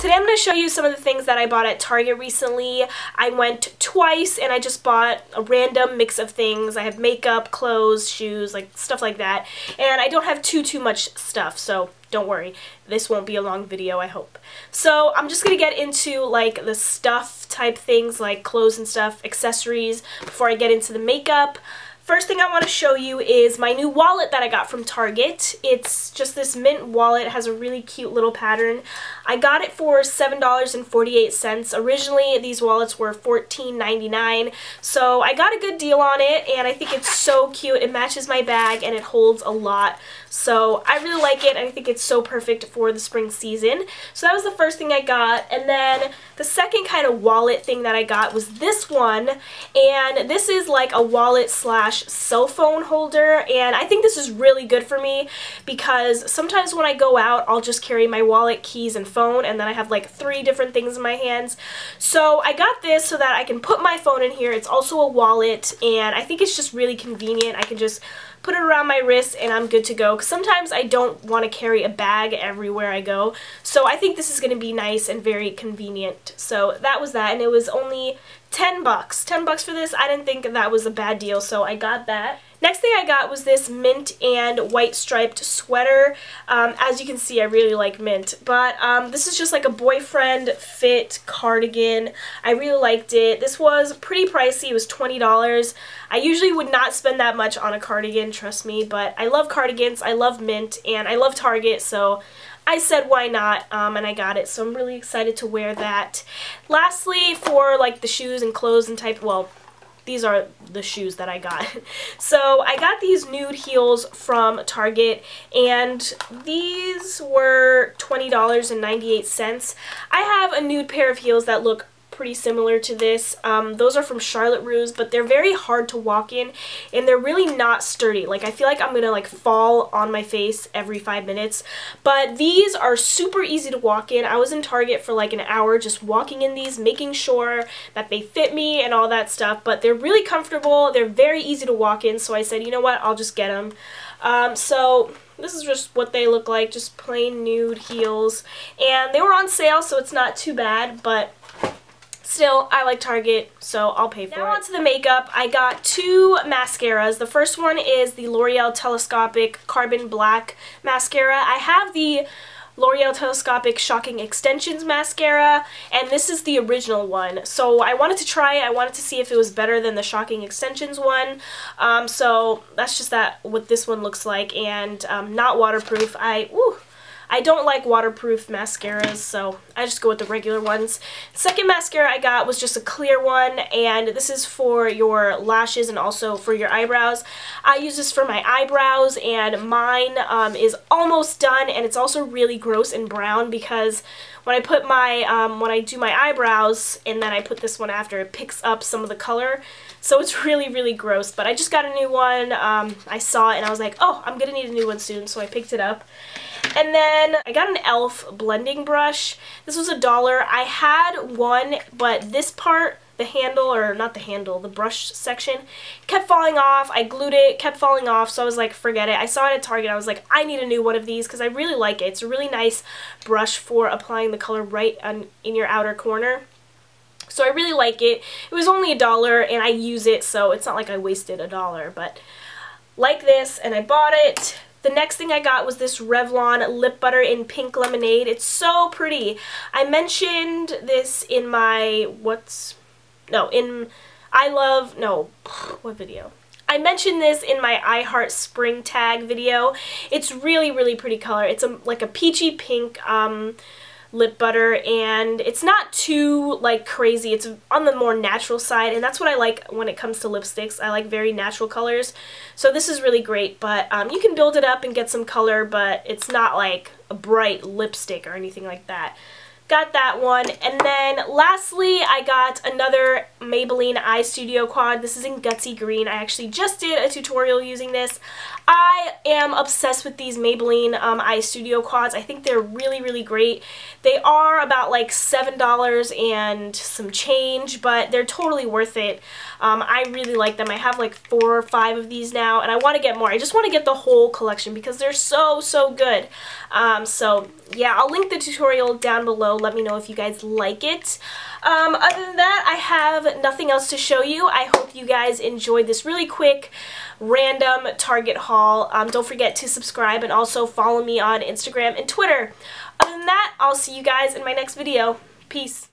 Today I'm going to show you some of the things that I bought at Target recently. I went twice and I just bought a random mix of things. I have makeup, clothes, shoes, like stuff like that. And I don't have too, too much stuff, so don't worry. This won't be a long video, I hope. So I'm just going to get into like the stuff type things like clothes and stuff, accessories, before I get into the makeup. First thing I want to show you is my new wallet that I got from Target. It's just this mint wallet. It has a really cute little pattern. I got it for $7.48. Originally, these wallets were $14.99, so I got a good deal on it, and I think it's so cute. It matches my bag, and it holds a lot. So I really like it. I think it's so perfect for the spring season. So that was the first thing I got. And then the second kind of wallet thing that I got was this one. And this is like a wallet slash cell phone holder. And I think this is really good for me because sometimes when I go out, I'll just carry my wallet, keys, and phone. And then I have like three different things in my hands. So I got this so that I can put my phone in here. It's also a wallet. And I think it's just really convenient. I can just put it around my wrist and I'm good to go. Because sometimes I don't want to carry a bag everywhere I go. So I think this is going to be nice and very convenient. So that was that and it was only 10 bucks. 10 bucks for this. I didn't think that was a bad deal so I got that. Next thing I got was this mint and white striped sweater. Um, as you can see, I really like mint. But um, this is just like a boyfriend fit cardigan. I really liked it. This was pretty pricey. It was $20. I usually would not spend that much on a cardigan, trust me. But I love cardigans. I love mint. And I love Target. So I said why not um, and I got it so I'm really excited to wear that. Lastly for like the shoes and clothes and type well these are the shoes that I got. So I got these nude heels from Target and these were $20.98. I have a nude pair of heels that look pretty similar to this. Um, those are from Charlotte Russe, but they're very hard to walk in, and they're really not sturdy. Like, I feel like I'm gonna, like, fall on my face every five minutes. But these are super easy to walk in. I was in Target for, like, an hour just walking in these, making sure that they fit me and all that stuff. But they're really comfortable. They're very easy to walk in, so I said, you know what, I'll just get them. Um, so this is just what they look like, just plain nude heels. And they were on sale, so it's not too bad, but Still, I like Target, so I'll pay for now it. Now onto the makeup. I got two mascaras. The first one is the L'Oreal Telescopic Carbon Black Mascara. I have the L'Oreal Telescopic Shocking Extensions Mascara, and this is the original one. So I wanted to try it. I wanted to see if it was better than the Shocking Extensions one. Um, so that's just that what this one looks like, and um, not waterproof. I, I don't like waterproof mascaras, so I just go with the regular ones. Second mascara I got was just a clear one, and this is for your lashes and also for your eyebrows. I use this for my eyebrows, and mine um, is almost done, and it's also really gross and brown because when I put my, um, when I do my eyebrows, and then I put this one after, it picks up some of the color. So it's really, really gross. But I just got a new one. Um, I saw it and I was like, oh, I'm going to need a new one soon. So I picked it up. And then I got an e.l.f. blending brush. This was a dollar. I had one, but this part, the handle, or not the handle, the brush section, kept falling off. I glued it, kept falling off, so I was like, forget it. I saw it at Target. I was like, I need a new one of these because I really like it. It's a really nice brush for applying the color right on, in your outer corner. So I really like it. It was only a dollar and I use it so it's not like I wasted a dollar but like this and I bought it the next thing I got was this Revlon Lip Butter in Pink Lemonade. It's so pretty. I mentioned this in my, what's, no, in, I love, no, what video? I mentioned this in my I Heart Spring Tag video. It's really, really pretty color. It's a, like a peachy pink, um, lip butter and it's not too like crazy. It's on the more natural side and that's what I like when it comes to lipsticks. I like very natural colors. So this is really great but um, you can build it up and get some color but it's not like a bright lipstick or anything like that got that one and then lastly I got another Maybelline Eye Studio Quad this is in Gutsy Green I actually just did a tutorial using this I am obsessed with these Maybelline um, Eye Studio quads. I think they're really, really great. They are about like $7 and some change, but they're totally worth it. Um, I really like them. I have like four or five of these now, and I want to get more. I just want to get the whole collection because they're so, so good. Um, so, yeah, I'll link the tutorial down below. Let me know if you guys like it. Um, other than that, I have nothing else to show you. I hope you guys enjoyed this really quick, random Target haul. Um, don't forget to subscribe and also follow me on Instagram and Twitter. Other than that, I'll see you guys in my next video. Peace.